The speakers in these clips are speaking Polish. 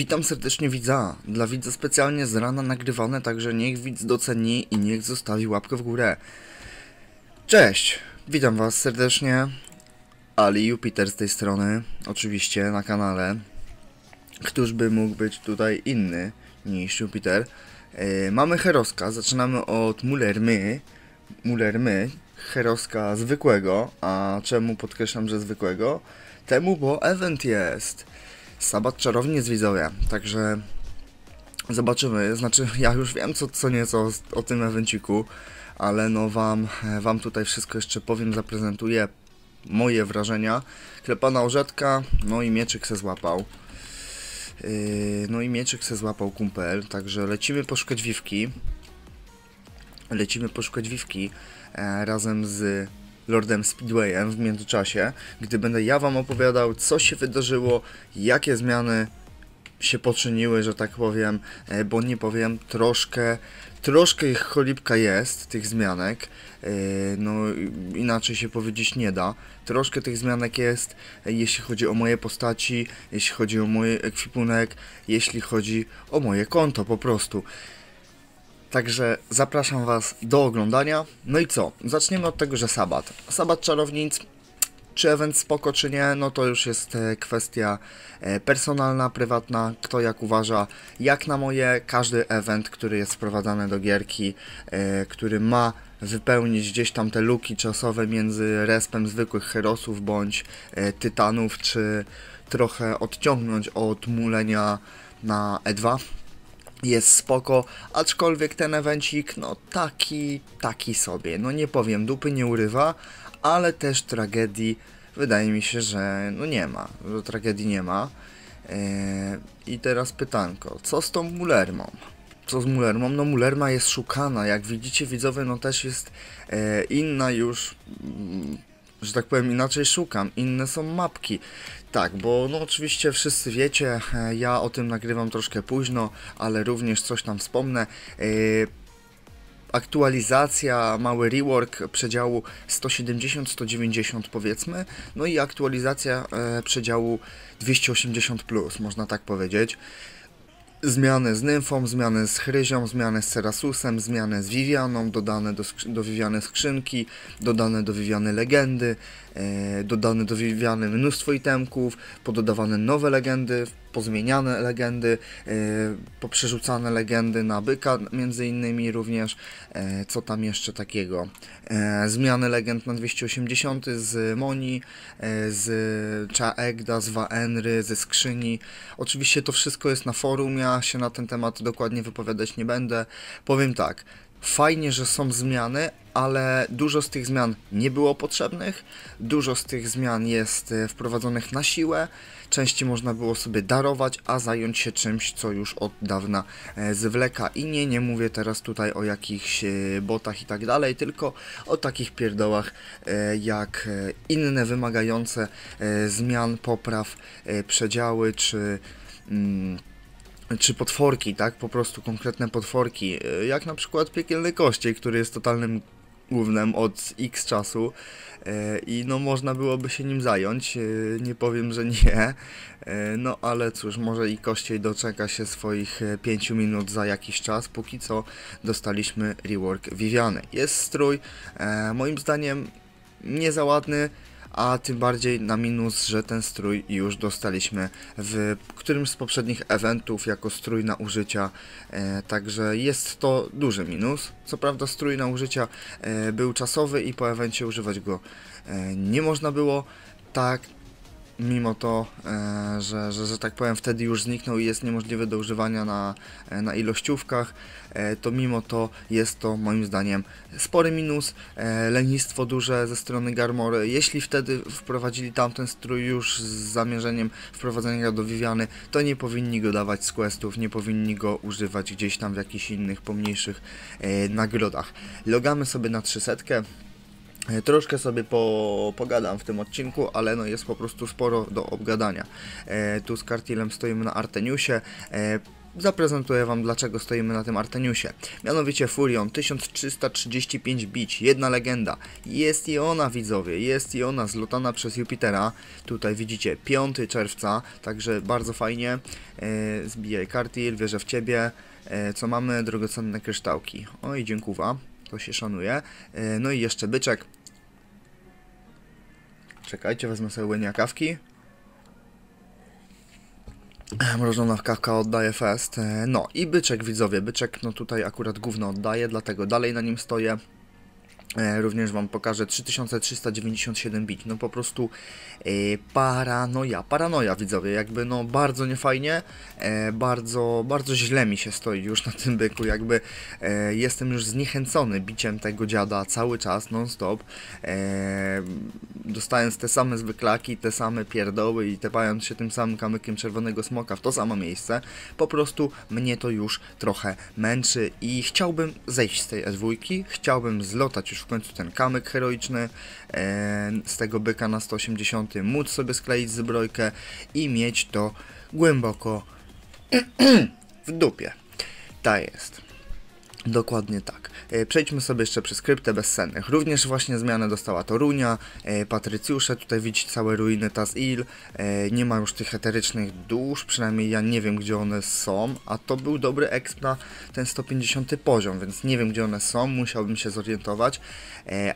Witam serdecznie widza. Dla widza specjalnie z rana nagrywane, także niech widz doceni i niech zostawi łapkę w górę. Cześć, witam was serdecznie. Ali Jupiter z tej strony, oczywiście na kanale. Któż by mógł być tutaj inny niż Jupiter? E, mamy Heroska, zaczynamy od Mullermy. Mullermy, Heroska zwykłego. A czemu podkreślam, że zwykłego? Temu, bo event jest. Sabat czarownic widzowie, także zobaczymy, znaczy ja już wiem co, co nieco o, tym evenciku, ale no wam, wam tutaj wszystko jeszcze powiem, zaprezentuję moje wrażenia. Klepana orzetka, no i mieczyk se złapał. Yy, no i mieczyk se złapał kumpel, także lecimy poszukać wiwki. Lecimy poszukać wiwki e, razem z Lordem Speedwayem w międzyczasie, gdy będę ja wam opowiadał, co się wydarzyło, jakie zmiany się poczyniły, że tak powiem, e, bo nie powiem, troszkę, troszkę ich cholipka jest, tych zmianek, e, no inaczej się powiedzieć nie da, troszkę tych zmianek jest, e, jeśli chodzi o moje postaci, jeśli chodzi o mój ekwipunek, jeśli chodzi o moje konto po prostu. Także zapraszam Was do oglądania. No i co? Zaczniemy od tego, że sabat. Sabat czarownic, czy event spoko, czy nie, no to już jest e, kwestia e, personalna, prywatna, kto jak uważa. Jak na moje, każdy event, który jest wprowadzany do gierki, e, który ma wypełnić gdzieś tam te luki czasowe między respem zwykłych herosów bądź tytanów, czy trochę odciągnąć od mulenia na E2, jest spoko, aczkolwiek ten evencik, no taki, taki sobie, no nie powiem, dupy nie urywa, ale też tragedii wydaje mi się, że no nie ma, że tragedii nie ma. Eee, I teraz pytanko, co z tą Mulermą? Co z Mulermą? No Mulerma jest szukana, jak widzicie widzowie, no też jest e, inna już, mm, że tak powiem, inaczej szukam, inne są mapki. Tak, bo no oczywiście wszyscy wiecie, e, ja o tym nagrywam troszkę późno, ale również coś tam wspomnę. E, aktualizacja, mały rework przedziału 170-190 powiedzmy, no i aktualizacja e, przedziału 280+, plus, można tak powiedzieć zmiany z nymfą, zmiany z chryzią, zmiany z Cerasusem, zmiany z Vivianą, dodane do, do Viviany skrzynki, dodane do Viviany legendy, dodane do Viviany mnóstwo itemków, pododawane nowe legendy, pozmieniane legendy, e, poprzerzucane legendy na byka między innymi również, e, co tam jeszcze takiego, e, zmiany legend na 280 z Moni, e, z Chaegda, z Waenry, ze skrzyni, oczywiście to wszystko jest na forum, ja się na ten temat dokładnie wypowiadać nie będę, powiem tak, Fajnie, że są zmiany, ale dużo z tych zmian nie było potrzebnych, dużo z tych zmian jest e, wprowadzonych na siłę, części można było sobie darować, a zająć się czymś, co już od dawna e, zwleka. I nie, nie mówię teraz tutaj o jakichś e, botach i tak dalej, tylko o takich pierdołach jak inne wymagające zmian, popraw, przedziały czy... Mm, czy potworki, tak? Po prostu konkretne potworki, jak na przykład piekielny kościej, który jest totalnym głównym od x czasu e, i no można byłoby się nim zająć, e, nie powiem, że nie, no ale cóż, może i kościej doczeka się swoich 5 minut za jakiś czas, póki co dostaliśmy rework Viviany. Jest strój, moim zdaniem nie za ładny, a tym bardziej na minus, że ten strój już dostaliśmy w którymś z poprzednich eventów jako strój na użycia, e, także jest to duży minus. Co prawda strój na użycia e, był czasowy i po evencie używać go e, nie można było, tak mimo to, e, że, że, że tak powiem wtedy już zniknął i jest niemożliwy do używania na, e, na ilościówkach, e, to mimo to jest to moim zdaniem spory minus, lenistwo duże ze strony Garmory. Jeśli wtedy wprowadzili tamten strój już z zamierzeniem wprowadzenia do Viviany, to nie powinni go dawać z questów, nie powinni go używać gdzieś tam w jakichś innych pomniejszych nagrodach. Logamy sobie na 300. E, troszkę sobie po, pogadam w tym odcinku, ale no jest po prostu sporo do obgadania. E, tu z Kartilem stoimy na Arteniusie. E, zaprezentuję Wam dlaczego stoimy na tym Arteniusie. Mianowicie Furion 1335 bić, jedna legenda. Jest i ona widzowie, jest i ona zlotana przez Jupitera. Tutaj widzicie 5 czerwca, także bardzo fajnie. E, zbijaj kartil, wierzę w Ciebie. E, co mamy? Drogocenne kryształki. Oj, dziękuję. Się szanuje. E, no i jeszcze byczek. Czekajcie, wezmę sobie łynia kawki. Mrożona kawka oddaje fest. E, No i byczek widzowie. Byczek no tutaj akurat gówno oddaje, dlatego dalej na nim stoję. E, Również Wam pokażę 3397 bit. No po prostu e, paranoja, paranoja widzowie, jakby no bardzo niefajnie, e, bardzo, bardzo źle mi się stoi już na tym byku, jakby e, jestem już zniechęcony biciem tego dziada cały czas, non stop, e, dostając te same zwyklaki, te same pierdoły i tepając się tym samym kamykiem czerwonego smoka w to samo miejsce, po prostu mnie to już trochę męczy i chciałbym zejść z tej S2, chciałbym zlotać już w końcu ten kamyk heroiczny e, z tego byka na 180, móc sobie skleić zbrojkę i mieć to głęboko w dupie. Ta jest. Dokładnie tak. E, Przejdźmy sobie jeszcze przez kryptę bezsennych. Również właśnie zmianę dostała Torunia, e, Patrycjusze, tutaj widzicie całe ruiny Taz-Il, e, nie ma już tych eterycznych dusz, przynajmniej ja nie wiem gdzie one są, a to był dobry exp na ten 150 poziom, więc nie wiem gdzie one są, musiałbym się zorientować,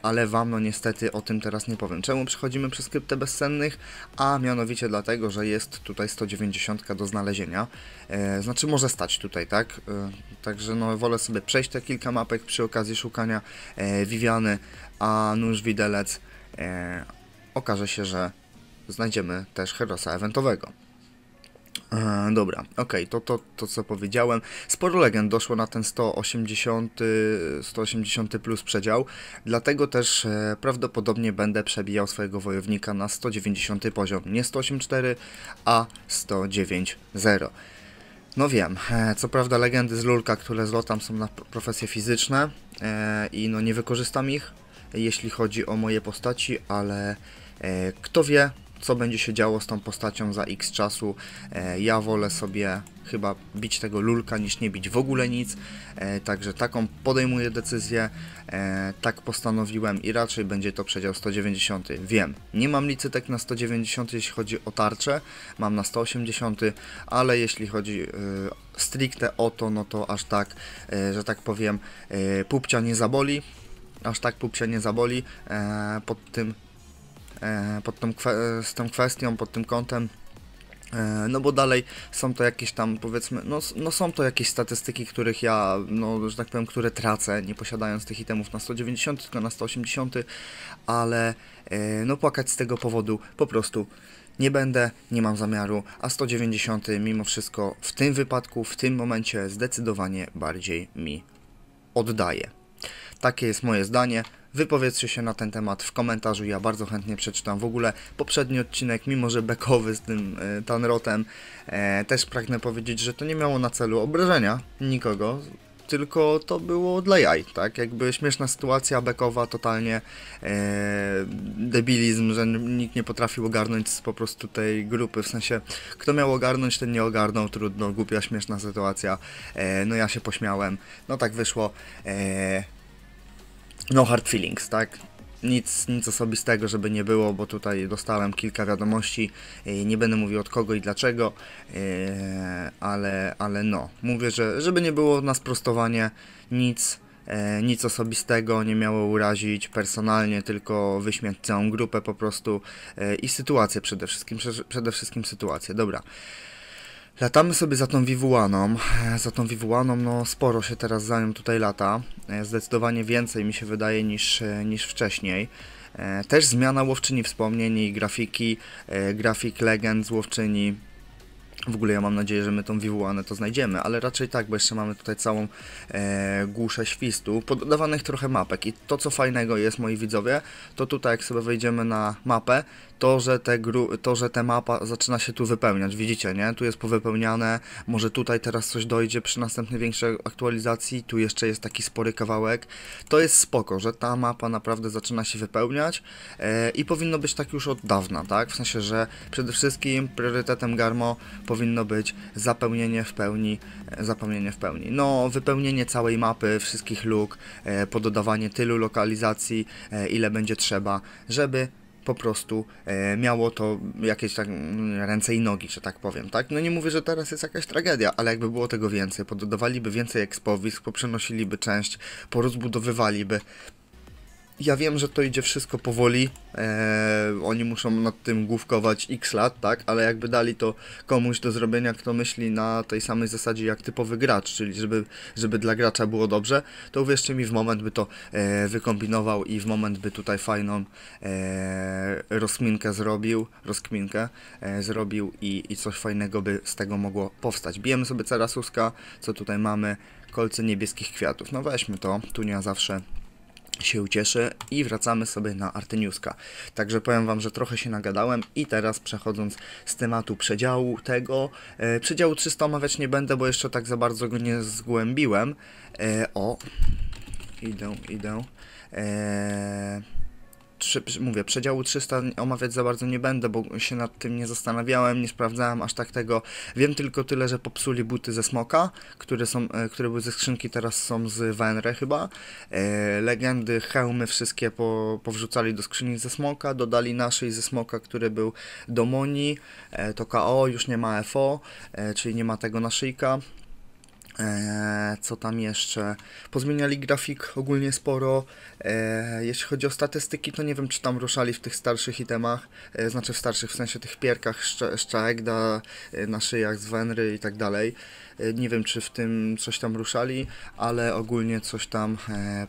ale wam no niestety o tym teraz nie powiem. Czemu przechodzimy przez kryptę bezsennych? A mianowicie dlatego, że jest tutaj 190 do znalezienia, znaczy może stać tutaj, tak? Także no wolę sobie przejść te kilka mapek okazji szukania e, Viviany, a nóż widelec e, okaże się, że znajdziemy też Herosa eventowego. E, dobra, okej, to, to, to co powiedziałem. Sporo legend doszło na ten 180, 180 plus przedział, dlatego też e, prawdopodobnie będę przebijał swojego wojownika na 190 poziom. Nie 184, a 109.0. No wiem, e, co prawda legendy z Lulka, które zlotam są na profesje fizyczne e, i no nie wykorzystam ich, jeśli chodzi o moje postaci, ale e, kto wie, co będzie się działo z tą postacią za x czasu. E, ja wolę sobie chyba bić tego Lulka niż nie bić w ogóle nic, e, także taką podejmuję decyzję, e, tak postanowiłem i raczej będzie to przedział 190. Wiem, nie mam licytek na 190 jeśli chodzi o tarczę, mam na 180, ale jeśli chodzi stricte o to, no to aż tak, że tak powiem, pupcia nie zaboli, aż tak pupcia nie zaboli pod tym pod tą z tą kwestią, pod tym kątem. E, No bo dalej są to jakieś tam powiedzmy, no, no są to jakieś statystyki, których ja, no że tak powiem, które tracę, nie posiadając tych itemów na 190, tylko na 180, ale e, no płakać z tego powodu po prostu nie będę, nie mam zamiaru, a 190 mimo wszystko w tym wypadku, w tym momencie zdecydowanie bardziej mi oddaje. Takie jest moje zdanie. Wypowiedzcie się na ten temat w komentarzu, ja bardzo chętnie przeczytam. W ogóle poprzedni odcinek, mimo że bekowy z tym e, Tanrotem, e, też pragnę powiedzieć, że to nie miało na celu obrażenia nikogo, tylko to było dla jaj, tak? Jakby śmieszna sytuacja bekowa, totalnie e, debilizm, że nikt nie potrafił ogarnąć z po prostu tej grupy, w sensie kto miał ogarnąć, ten nie ogarnął, trudno, głupia, śmieszna sytuacja. E, no ja się pośmiałem, no tak wyszło. E, no hard feelings, tak? Nic, nic osobistego, żeby nie było, bo tutaj dostałem kilka wiadomości. e, Nie będę mówił od kogo i dlaczego, e, ale, ale no, mówię, że żeby nie było na sprostowanie, nic, e, nic osobistego nie miało urazić personalnie, tylko wyśmiać całą grupę po prostu i sytuację przede wszystkim, prze- przede wszystkim sytuację. Dobra. Latamy sobie za tą wiwułaną. E, Za tą wiwułaną, no sporo się teraz za nią tutaj lata. E, Zdecydowanie więcej mi się wydaje niż, e, niż wcześniej. Też zmiana łowczyni wspomnień i grafiki, grafik legend z łowczyni. W ogóle ja mam nadzieję, że my tą wiwułanę to znajdziemy, ale raczej tak, bo jeszcze mamy tutaj całą e, głuszę świstu, pododawanych trochę mapek i to co fajnego jest, moi widzowie, to tutaj jak sobie wejdziemy na mapę, to, że, te gru, to, że ta mapa zaczyna się tu wypełniać, widzicie, nie? Tu jest powypełniane, może tutaj teraz coś dojdzie przy następnej większej aktualizacji, tu jeszcze jest taki spory kawałek. To jest spoko, że ta mapa naprawdę zaczyna się wypełniać e, i powinno być tak już od dawna, tak? W sensie, że przede wszystkim priorytetem Garmo powinno być zapełnienie w pełni, e, zapełnienie w pełni. No, wypełnienie całej mapy, wszystkich luk, e, pododawanie tylu lokalizacji, e, ile będzie trzeba, żeby po prostu miało to jakieś tak mm, ręce i nogi, że tak powiem, tak? No nie mówię, że teraz jest jakaś tragedia, ale jakby było tego więcej, pododawaliby więcej ekspowisk, poprzenosiliby część, porozbudowywaliby ja wiem, że to idzie wszystko powoli. E, oni muszą nad tym główkować x lat, tak? Ale jakby dali to komuś do zrobienia, kto myśli na tej samej zasadzie jak typowy gracz, czyli żeby, żeby dla gracza było dobrze, to uwierzcie mi, w moment by to e, wykombinował i w moment by tutaj fajną e, rozkminkę zrobił, rozkminkę e, zrobił i, i coś fajnego by z tego mogło powstać. Bijemy sobie Cerasuska, co tutaj mamy? Kolce niebieskich kwiatów. No weźmy to, tu nie zawsze się ucieszy i wracamy sobie na Arteniuska. Także powiem Wam, że trochę się nagadałem i teraz przechodząc z tematu przedziału tego, e, przedziału 300 omawiać nie będę, bo jeszcze tak za bardzo go nie zgłębiłem. E, o, idę, idę. E, mówię, przedziału 300 omawiać za bardzo nie będę, bo się nad tym nie zastanawiałem, nie sprawdzałem aż tak tego. Wiem tylko tyle, że popsuli buty ze Smoka, które, są, e, które były ze skrzynki, teraz są z Wenre chyba. E, legendy, hełmy wszystkie po, powrzucali do skrzyni ze Smoka, dodali naszej ze Smoka, który był do Moni. E, to KO, już nie ma FO, e, czyli nie ma tego naszyjka. Eee, co tam jeszcze? Pozmieniali grafik ogólnie sporo. Eee, jeśli chodzi o statystyki, to nie wiem, czy tam ruszali w tych starszych itemach, e, znaczy w starszych, w sensie tych pierkach Szczaegda, e, na szyjach z Wenry i tak dalej. E, nie wiem, czy w tym coś tam ruszali, ale ogólnie coś tam e,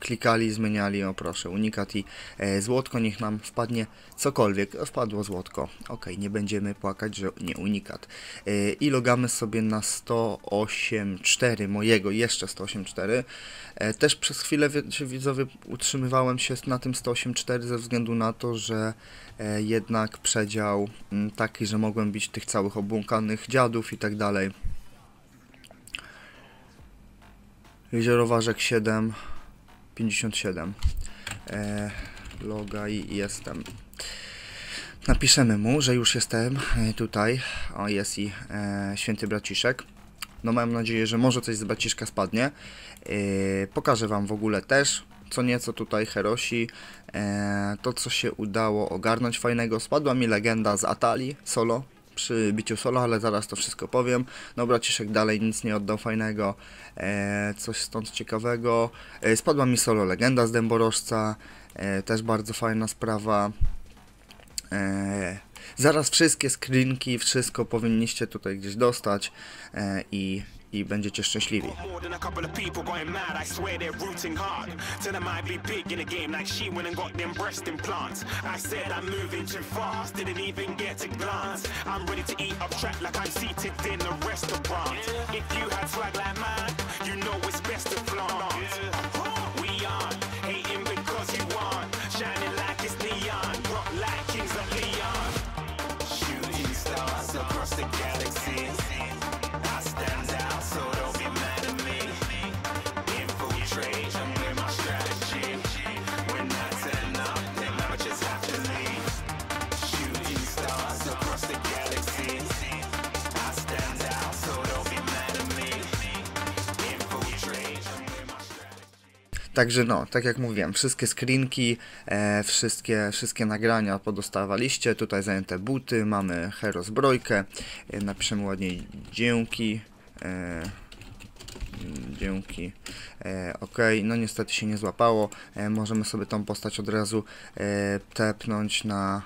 klikali, zmieniali, o proszę, unikat i e, złotko, niech nam wpadnie cokolwiek, wpadło złotko, ok, nie będziemy płakać, że nie unikat. E, I logamy sobie na 108.4 mojego, jeszcze 108.4. E, też przez chwilę, widzowie, utrzymywałem się na tym 108.4 ze względu na to, że e, jednak przedział m, mm, taki, że mogłem bić tych całych obłąkanych dziadów i tak dalej. Jeziorowarzek 7 57 e, loga i jestem. Napiszemy mu, że już jestem e, tutaj. O jest i e, święty braciszek. No mam nadzieję, że może coś z braciszka spadnie. E, pokażę wam w ogóle też co nieco tutaj Herosi. E, to co się udało ogarnąć fajnego. Spadła mi legenda z Atali solo przy biciu solo, ale zaraz to wszystko powiem. No braciszek dalej nic nie oddał fajnego, e, coś stąd ciekawego. E, spadła mi solo legenda z Dęborożca, e, też bardzo fajna sprawa. E, zaraz wszystkie screenki, wszystko powinniście tutaj gdzieś dostać e, i i będziecie szczęśliwi. Także no, tak jak mówiłem, wszystkie screenki, e, wszystkie, wszystkie nagrania podostawaliście. Tutaj zajęte buty, mamy hero zbrojkę. E, napiszemy ładnie dzięki. E, dzięki. E, ok, no niestety się nie złapało. E, możemy sobie tą postać od razu e, tepnąć na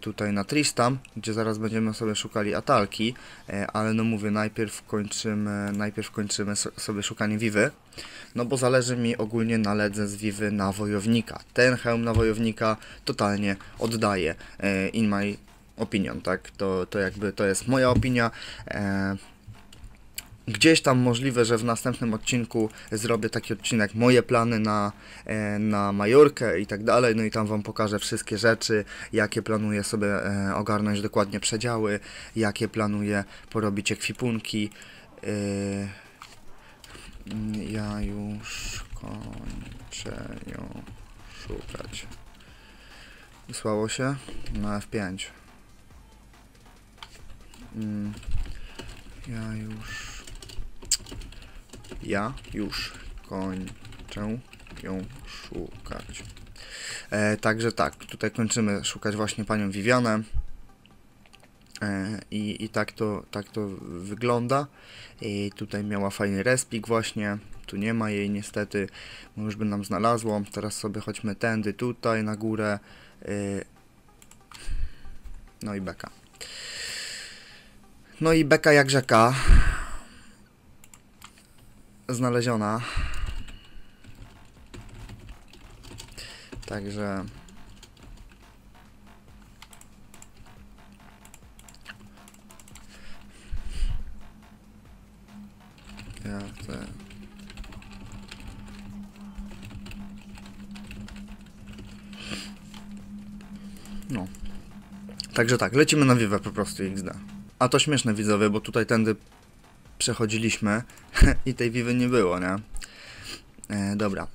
tutaj na Tristam, gdzie zaraz będziemy sobie szukali Atalki, e, ale no mówię, najpierw kończymy, najpierw kończymy sobie szukanie Vivy, no bo zależy mi ogólnie na ledze z Vivy na wojownika. Ten hełm na wojownika totalnie oddaje, e, in my opinion, tak? To, to jakby to jest moja opinia. Gdzieś tam możliwe, że w następnym odcinku zrobię taki odcinek moje plany na, e, na Majorkę i tak dalej, no i tam wam pokażę wszystkie rzeczy, jakie planuję sobie e, ogarnąć dokładnie przedziały, jakie planuję porobić ekwipunki. E, ja już kończę ją szukać. Wysłało się na F5. Mm, ja już... Ja już kończę ją szukać. E, także tak, tutaj kończymy szukać właśnie panią Vivianę. E, I, I tak to, tak to wygląda. I tutaj miała fajny respik właśnie. Tu nie ma jej niestety, już by nam znalazło. Teraz sobie chodźmy tędy, tutaj na górę. E, no i beka. No i beka jak rzeka. Znaleziona. Także ja chcę No. Także tak, lecimy na Vive po prostu XD. A to śmieszne widzowie, bo tutaj tędy przechodziliśmy i tej Vivy nie było, nie? E, dobra.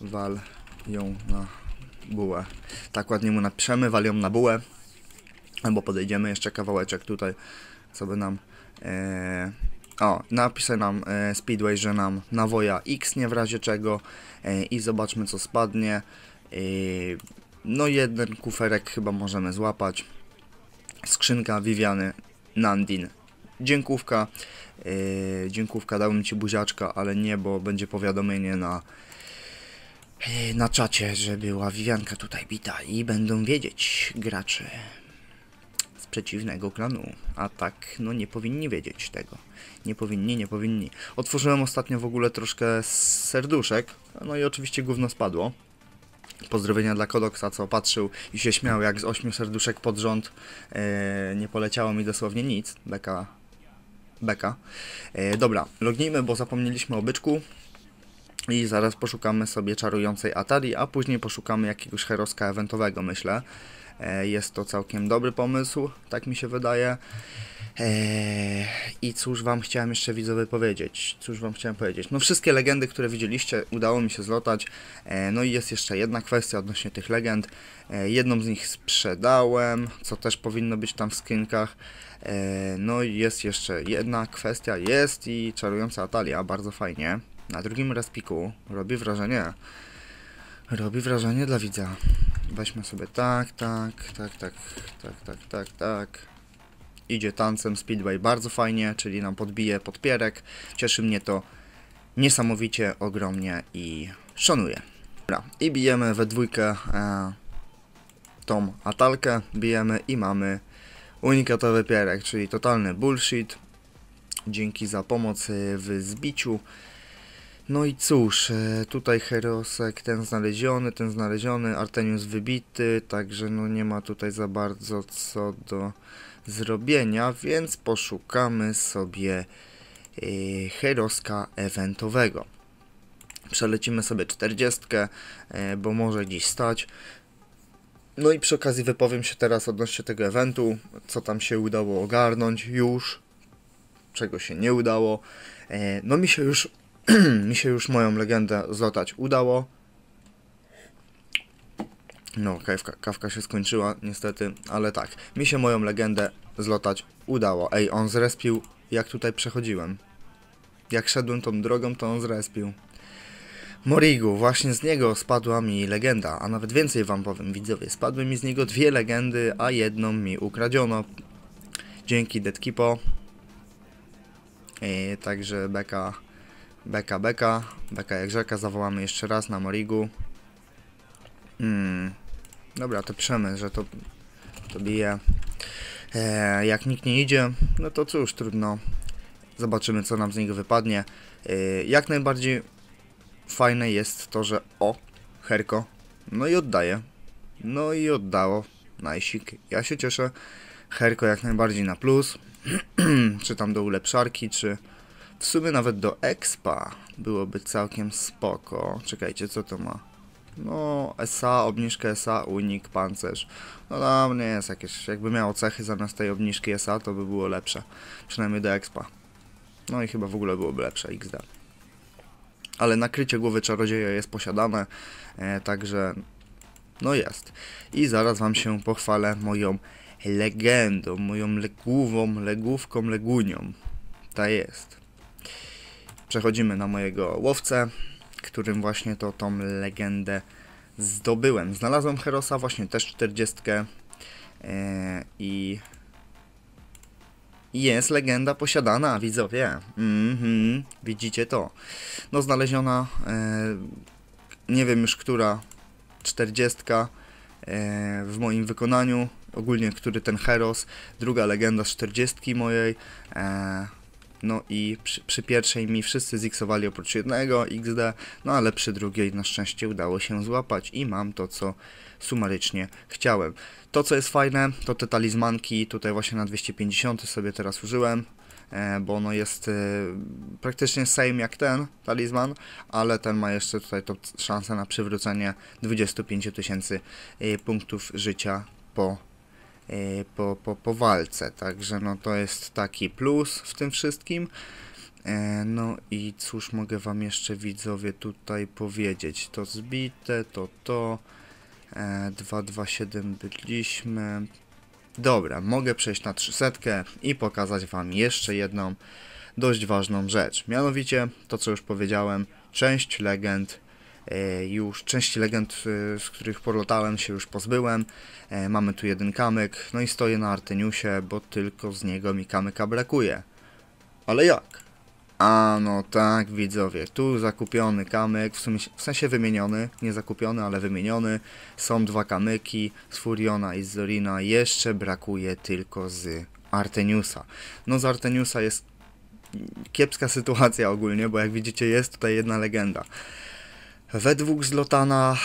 Wal ją na bułę. Tak ładnie mu napiszemy, wal ją na bułę. Albo podejdziemy jeszcze kawałeczek tutaj, sobie nam... E, o, napisaj nam e, Speedway, że nam nawoja X nie w razie czego e, i zobaczmy co spadnie. E, no jeden kuferek chyba możemy złapać. Skrzynka Viviany Nandin. Dziękówka. Yy, dziękówka, dałem Ci buziaczka, ale nie, bo będzie powiadomienie na, yy, na czacie, że była Vivianka tutaj bita i będą wiedzieć gracze z przeciwnego klanu. A tak, no nie powinni wiedzieć tego. Nie powinni, nie powinni. Otworzyłem ostatnio w ogóle troszkę serduszek, no i oczywiście gówno spadło. Pozdrowienia dla Kodoksa, co patrzył i się śmiał, jak z ośmiu serduszek pod rząd e, nie poleciało mi dosłownie nic. Beka. Beka. E, dobra, lognijmy, bo zapomnieliśmy o byczku. I zaraz poszukamy sobie czarującej Atari, a później poszukamy jakiegoś heroska eventowego, myślę. E, jest to całkiem dobry pomysł, tak mi się wydaje. Eee, I cóż wam chciałem jeszcze widzowie powiedzieć? Cóż wam chciałem powiedzieć? No wszystkie legendy, które widzieliście, udało mi się zlotać. Eee, no i jest jeszcze jedna kwestia odnośnie tych legend. Eee, jedną z nich sprzedałem, co też powinno być tam w skinkach. No i jest jeszcze jedna kwestia, jest i czarująca Atalia, bardzo fajnie. Na drugim respiku robi wrażenie. Robi wrażenie dla widza. Weźmy sobie tak, tak, tak, tak, tak, tak, tak, tak idzie tancem Speedway bardzo fajnie, czyli nam podbije podpierek. Cieszy mnie to niesamowicie, ogromnie i szanuję. Dobra, i bijemy we dwójkę e, tą atalkę, bijemy i mamy unikatowy pierek, czyli totalny bullshit. Dzięki za pomoc w zbiciu. No i cóż, e, tutaj Herosek ten znaleziony, ten znaleziony, Artenius wybity, także no nie ma tutaj za bardzo co do zrobienia, więc poszukamy sobie yy, heroska eventowego. Przelecimy sobie 40, yy, bo może dziś stać. No i przy okazji wypowiem się teraz odnośnie tego eventu, co tam się udało ogarnąć już, czego się nie udało. Yy, no mi się już mi się już moją legendę zlotać udało. No, kawka, kawka się skończyła niestety, ale tak. Mi się moją legendę zlotać udało. Ej, on zrespił jak tutaj przechodziłem. Jak szedłem tą drogą, to on zrespił. Morigu, właśnie z niego spadła mi legenda, a nawet więcej wam powiem, widzowie. Spadły mi z niego dwie legendy, a jedną mi ukradziono. Dzięki Deadkipo. I także beka, beka, beka, beka jak rzeka, zawołamy jeszcze raz na Morigu. Hmm. Dobra, to piszemy, że to, to bije. E, jak nikt nie idzie, no to cóż, trudno. Zobaczymy, co nam z niego wypadnie. E, jak najbardziej fajne jest to, że o, Herko, no i oddaje. No i oddało. Najsik. Ja się cieszę. Herko jak najbardziej na plus. czy tam do ulepszarki, czy w sumie nawet do expa byłoby całkiem spoko. Czekajcie, co to ma? No, SA, obniżkę SA, unik, pancerz. No tam nie jest jakieś, jakby miało cechy zamiast tej obniżki SA, to by było lepsze. Przynajmniej do expa. No i chyba w ogóle byłoby lepsze XD. Ale nakrycie głowy czarodzieja jest posiadane, e, także no jest. I zaraz wam się pochwalę moją legendą, moją ległową, legówką, legunią. Ta jest. Przechodzimy na mojego łowcę, którym właśnie to tą legendę zdobyłem. Znalazłem Herosa, właśnie też 40 e, i jest legenda posiadana, widzowie. Mhm, widzicie to. No znaleziona, e, nie wiem już która, 40 e, w moim wykonaniu. Ogólnie, który ten Heros. Druga legenda z 40 mojej. No i przy, przy, pierwszej mi wszyscy ziksowali oprócz jednego XD, no ale przy drugiej na szczęście udało się złapać i mam to, co sumarycznie chciałem. To, co jest fajne, to te talizmanki, tutaj właśnie na 250 sobie teraz użyłem, e, bo ono jest e, praktycznie same jak ten talizman, ale ten ma jeszcze tutaj to szansę na przywrócenie 25 tysięcy e, punktów życia po po, po, po walce, także no to jest taki plus w tym wszystkim. No i cóż mogę wam jeszcze widzowie tutaj powiedzieć, to zbite, to to, 227 byliśmy. Dobra, mogę przejść na 300 i pokazać Wam jeszcze jedną dość ważną rzecz. Mianowicie to, co już powiedziałem, część legend e, już części legend, e, z których porlotałem się już pozbyłem. E, mamy tu jeden kamyk, no i stoję na Arteniusie, bo tylko z niego mi kamyka brakuje. Ale jak? A no tak, widzowie, tu zakupiony kamyk, w, sumie, w sensie wymieniony, nie zakupiony, ale wymieniony. Są dwa kamyki z Furiona i z Zorina, jeszcze brakuje tylko z Arteniusa. No z Arteniusa jest kiepska sytuacja ogólnie, bo jak widzicie jest tutaj jedna legenda. Według Zlotana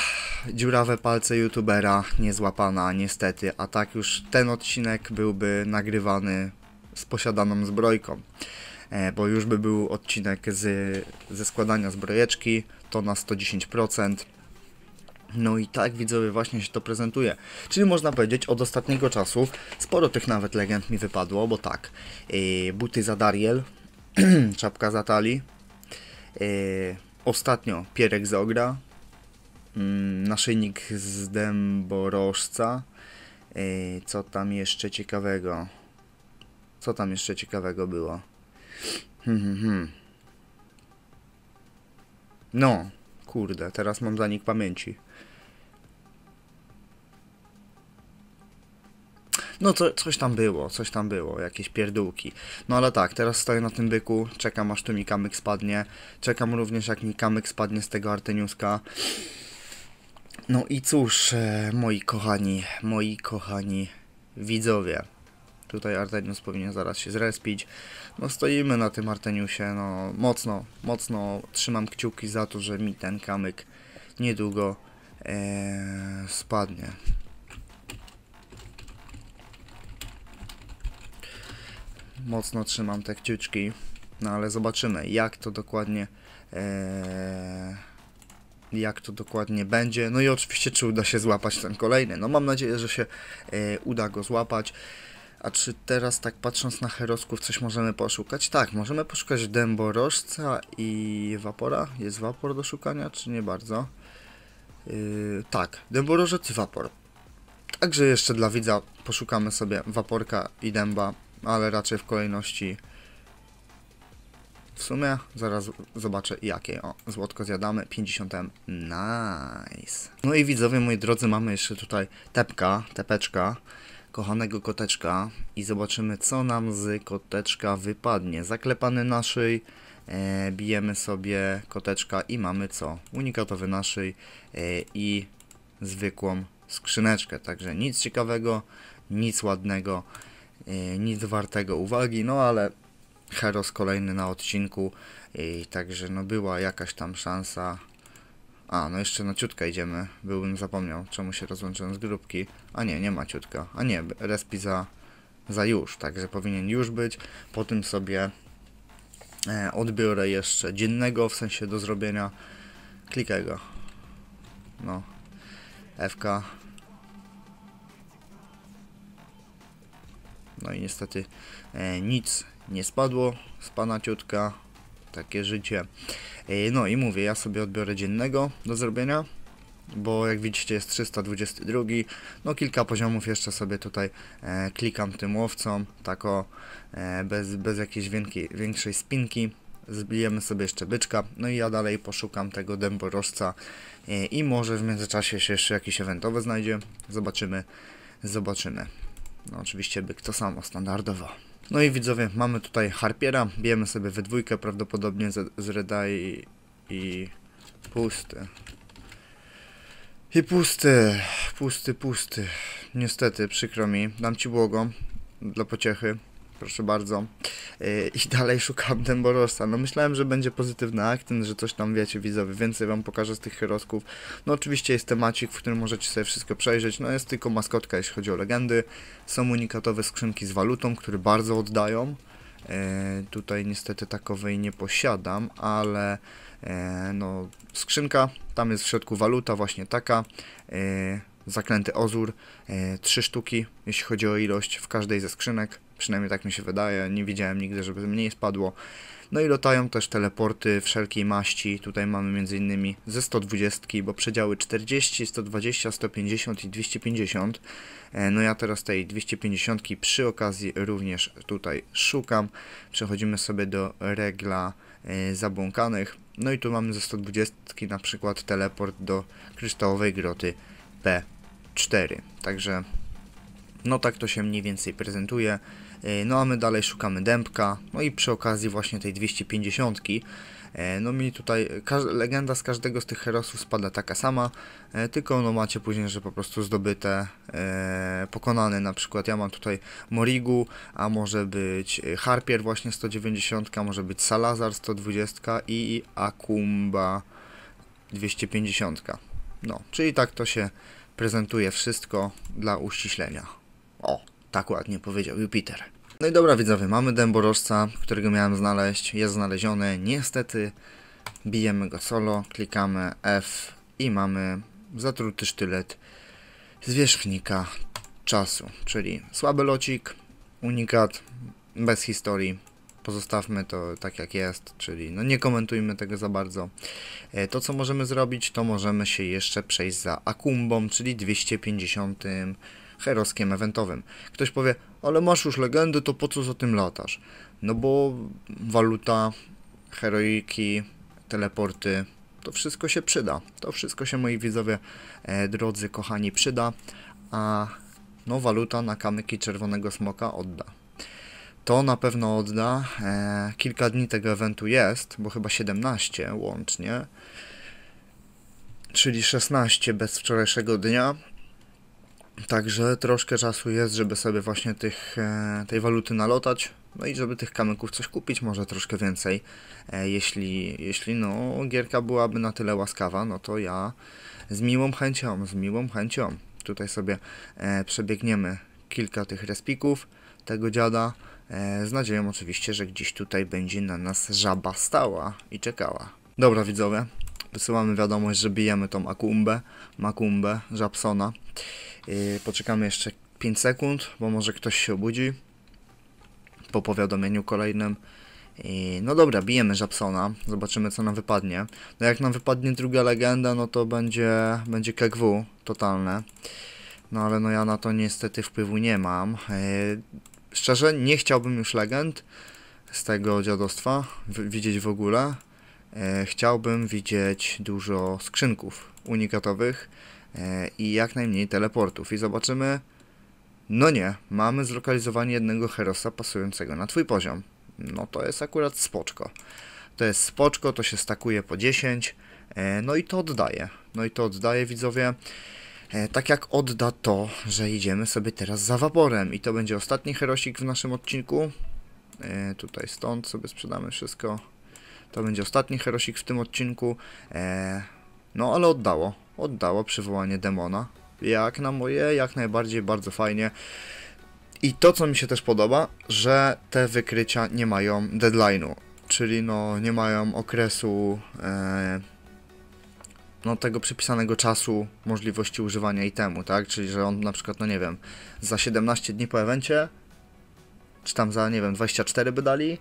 dziurawe palce youtubera niezłapana niestety, a tak już ten odcinek byłby nagrywany z posiadaną zbrojką. E, bo już by był odcinek z, ze składania zbrojeczki, to na 110%. No i tak widzowie właśnie się to prezentuje. Czyli można powiedzieć od ostatniego czasu sporo tych nawet legend mi wypadło, bo tak, yy, buty za Dariel, czapka za Tali, yy, ostatnio pierek z Ogra, yy, naszyjnik z dęborożca, yy, co tam jeszcze ciekawego, co tam jeszcze ciekawego było? Hmm, hmm, hmm. No, kurde, teraz mam zanik pamięci. No coś tam było, coś tam było, jakieś pierdółki. No ale tak, teraz stoję na tym byku, czekam aż tu mi kamyk spadnie. Czekam również jak mi kamyk spadnie z tego Arteniuska. No i cóż, e, moi kochani, moi kochani widzowie. Tutaj Artenius powinien zaraz się zrespić. No stoimy na tym Arteniusie, no mocno, mocno trzymam kciuki za to, że mi ten kamyk niedługo ee, spadnie. Mocno trzymam te kciuczki, no ale zobaczymy jak to dokładnie ee, jak to dokładnie będzie. No i oczywiście czy uda się złapać ten kolejny. No mam nadzieję, że się e, uda go złapać. A czy teraz tak patrząc na herosków coś możemy poszukać? Tak, możemy poszukać dęborożca i wapora. Jest wapor do szukania, czy nie bardzo? Yy, tak, dęborożec i wapor. Także jeszcze dla widza poszukamy sobie waporka i dęba, ale raczej w kolejności w sumie zaraz zobaczę jakie. O, złotko zjadamy, 50 M. Nice. No i widzowie, moi drodzy, mamy jeszcze tutaj tepka, tepeczka kochanego koteczka i zobaczymy co nam z koteczka wypadnie. Zaklepany naszyj, e, bijemy sobie koteczka i mamy co? Unikatowy naszyj e, i zwykłą skrzyneczkę. Także nic ciekawego, nic ładnego, nic wartego uwagi, no ale Heros kolejny na odcinku i także no była jakaś tam szansa a, no jeszcze na ciutka idziemy. Byłbym zapomniał, czemu się rozłączyłem z grupki. A nie, nie ma ciutka. A nie, respi za, za już, także powinien już być. Po tym sobie e, odbiorę jeszcze dziennego, w sensie do zrobienia. Klikaj go. No. FK. No i niestety e, nic nie spadło z pana ciutka takie życie. E, no i mówię, ja sobie odbiorę dziennego do zrobienia bo jak widzicie jest 322, no kilka poziomów jeszcze sobie tutaj e, klikam tym łowcą, tak o, e, bez, bez jakiejś większej, spinki, zbijemy sobie jeszcze byczka, no i ja dalej poszukam tego dęborożca. E, i może w międzyczasie się jeszcze jakiś eventowy znajdzie, zobaczymy, zobaczymy. No oczywiście byk to samo, standardowo. No i widzowie, mamy tutaj harpiera, bijemy sobie we dwójkę, prawdopodobnie z, z i, i pusty. I pusty, pusty, pusty. Niestety, przykro mi. Dam ci błogo dla pociechy. Proszę bardzo. Yy, I dalej szukam Demborosa. No myślałem, że będzie pozytywny akcent, że coś tam wiecie widzowie. Więcej wam pokażę z tych herosków. No oczywiście jest temacik, w którym możecie sobie wszystko przejrzeć. No jest tylko maskotka, jeśli chodzi o legendy. Są unikatowe skrzynki z walutą, które bardzo oddają. Yy, tutaj niestety takowej nie posiadam, ale E, no, skrzynka, tam jest w środku waluta, właśnie taka, zaklęty ozur, trzy sztuki, jeśli chodzi o ilość w każdej ze skrzynek, przynajmniej tak mi się wydaje, nie widziałem nigdy, żeby mniej spadło. No i latają też teleporty wszelkiej maści, tutaj mamy m.in. ze 120, bo przedziały 40, 120, 150 i 250. No ja teraz tej 250 przy okazji również tutaj szukam. Przechodzimy sobie do regla zabłąkanych. No i tu mamy ze 120 na przykład teleport do kryształowej groty P4. Także no tak to się mniej więcej prezentuje. E, no a my dalej szukamy dębka. No i przy okazji właśnie tej 250 E, no mi tutaj legenda z każdego z tych herosów spada taka sama, e, tylko no macie później, że po prostu zdobyte, pokonane na przykład ja mam tutaj Morigu, a może być Harpier właśnie 190, może być Salazar 120 i Akumba 250. No, czyli tak to się prezentuje wszystko dla uściślenia. O, tak ładnie powiedział Jupiter. No i dobra widzowie, mamy dęborożca, którego miałem znaleźć, jest znaleziony, niestety bijemy go solo, klikamy F i mamy zatruty sztylet zwierzchnika czasu, czyli słaby locik, unikat, bez historii, pozostawmy to tak jak jest, czyli no nie komentujmy tego za bardzo. E, to co możemy zrobić, to możemy się jeszcze przejść za Akumbą, czyli 250 heroskiem eventowym. Ktoś powie, ale masz już legendy, to po co za tym latasz? No bo waluta, heroiki, teleporty, to wszystko się przyda. To wszystko się moi widzowie, e, drodzy, kochani, przyda, a no waluta na kamyki czerwonego smoka odda. To na pewno odda. E, kilka dni tego eventu jest, bo chyba 17 łącznie. Czyli 16 bez wczorajszego dnia. Także troszkę czasu jest, żeby sobie właśnie tych, e, tej waluty nalotać, no i żeby tych kamyków coś kupić, może troszkę więcej. E, jeśli, jeśli no, gierka byłaby na tyle łaskawa, no to ja z miłą chęcią, z miłą chęcią tutaj sobie e, przebiegniemy kilka tych respików tego dziada, z nadzieją oczywiście, że gdzieś tutaj będzie na nas żaba stała i czekała. Dobra widzowie, wysyłamy wiadomość, że bijemy tą akumbę, makumbę, żabsona. Yy, poczekamy jeszcze 5 sekund, bo może ktoś się obudzi po powiadomieniu kolejnym. I no dobra, bijemy Żabsona, zobaczymy co nam wypadnie. No jak nam wypadnie druga legenda, no to będzie, będzie KGW totalne. No ale no ja na to niestety wpływu nie mam. Yy, szczerze, nie chciałbym już legend z tego dziadostwa widzieć w ogóle. Chciałbym widzieć dużo skrzynków unikatowych i jak najmniej teleportów. I zobaczymy, no nie, mamy zlokalizowanie jednego herosa pasującego na twój poziom. No to jest akurat spoczko. To jest spoczko, to się stakuje po 10, e, no i to oddaje. No i to oddaje widzowie. E, tak jak odda to, że idziemy sobie teraz za waporem i to będzie ostatni herosik w naszym odcinku. Tutaj stąd sobie sprzedamy wszystko. To będzie ostatni herosik w tym odcinku. No ale oddało oddało przywołanie demona. Jak na moje, jak najbardziej, bardzo fajnie. I to, co mi się też podoba, że te wykrycia nie mają deadline'u, czyli no nie mają okresu e, no tego przypisanego czasu możliwości używania itemu, tak? Czyli, że on na przykład, no nie wiem, za 17 dni po evencie, czy tam za, nie wiem, 24 by dali,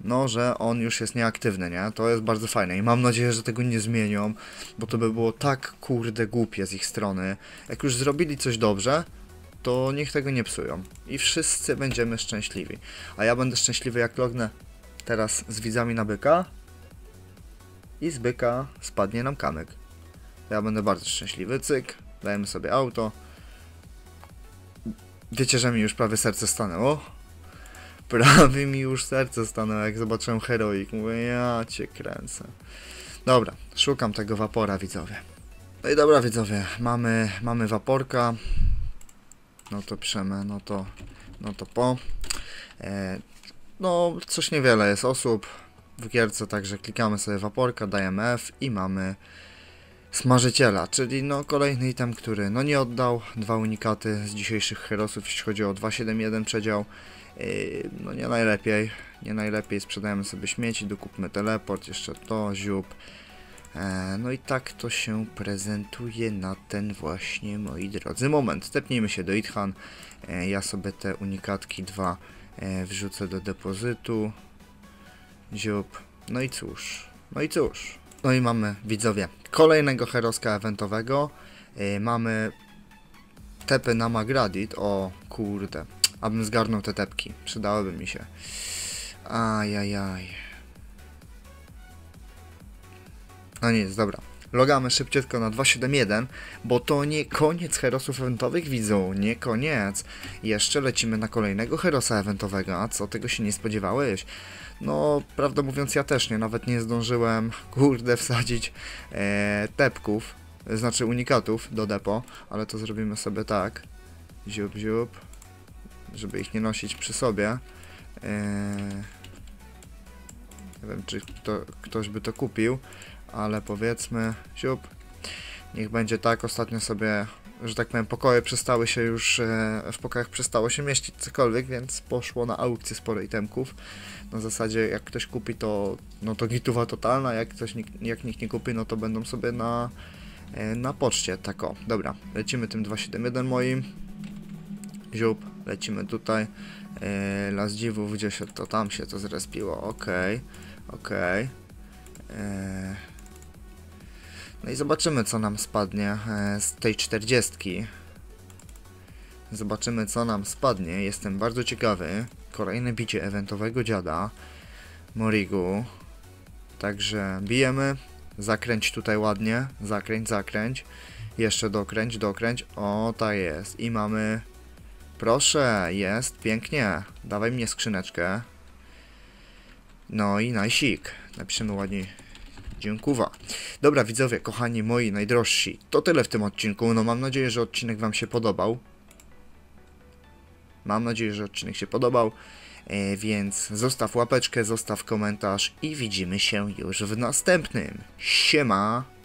no, że on już jest nieaktywny, nie? To jest bardzo fajne i mam nadzieję, że tego nie zmienią, bo to by było tak kurde głupie z ich strony. Jak już zrobili coś dobrze, to niech tego nie psują. I wszyscy będziemy szczęśliwi. A ja będę szczęśliwy jak lognę teraz z widzami na byka i z byka spadnie nam kamyk. Ja będę bardzo szczęśliwy. Cyk, dajemy sobie auto. Wiecie, że mi już prawie serce stanęło? Prawie mi już serce stanęło, jak zobaczyłem Heroik. Mówię, ja cię kręcę. Dobra, szukam tego wapora, widzowie. No i dobra, widzowie, mamy, mamy waporka. No to piszemy, no to, no to po. E, no, coś niewiele jest osób w gierce, także klikamy sobie waporka, dajemy F i mamy smażyciela, czyli no kolejny item, który no nie oddał, dwa unikaty z dzisiejszych herosów, jeśli chodzi o 271 przedział, no nie najlepiej, nie najlepiej, sprzedajemy sobie śmieci, dokupmy teleport, jeszcze to, ziup, e, no i tak to się prezentuje na ten właśnie, moi drodzy, moment, stepnijmy się do Ithan, e, ja sobie te unikatki dwa e, wrzucę do depozytu, ziup, no i cóż, no i cóż, no i mamy, widzowie, kolejnego heroska eventowego. Yy, mamy tepy na Magradit. O kurde, abym zgarnął te tepki. Przydałyby mi się. Ajajaj. No nic, dobra. Logamy szybciutko na 271, bo to nie koniec herosów eventowych, widzą, nie koniec. Jeszcze lecimy na kolejnego herosa eventowego, a co, tego się nie spodziewałeś? No, prawdę mówiąc, ja też nie, nawet nie zdążyłem, kurde, wsadzić e, tepków, znaczy unikatów do depo, ale to zrobimy sobie tak, ziup, ziup, żeby ich nie nosić przy sobie. E, nie wiem, czy kto, ktoś by to kupił, ale powiedzmy, ziup, niech będzie tak, ostatnio sobie że tak powiem, pokoje przestały się już, e, w pokojach przestało się mieścić cokolwiek, więc poszło na aukcję sporo itemków. Na zasadzie, jak ktoś kupi, to, no to gituwa totalna, jak, ktoś, jak nikt nie kupi, no to będą sobie na, e, na poczcie, tak o. Dobra, lecimy tym 271 moim. Lecimy tutaj. E, las dziwów, gdzie się to tam się to zrespiło, okej, okay, okej. Okay. No i zobaczymy, co nam spadnie e, z tej 40. Zobaczymy, co nam spadnie. Jestem bardzo ciekawy. Kolejne bicie eventowego dziada. Morigu. Także bijemy. Zakręć tutaj ładnie. Zakręć, zakręć. Jeszcze dokręć, dokręć. O, tak jest. I mamy... Proszę, jest, pięknie. Dawaj mnie skrzyneczkę. No i najsik. Napiszemy ładnie Dziękuję. Dobra, widzowie, kochani moi najdrożsi, to tyle w tym odcinku. No mam nadzieję, że odcinek Wam się podobał. Mam nadzieję, że odcinek się podobał. E, więc zostaw łapeczkę, zostaw komentarz i widzimy się już w następnym. Siema!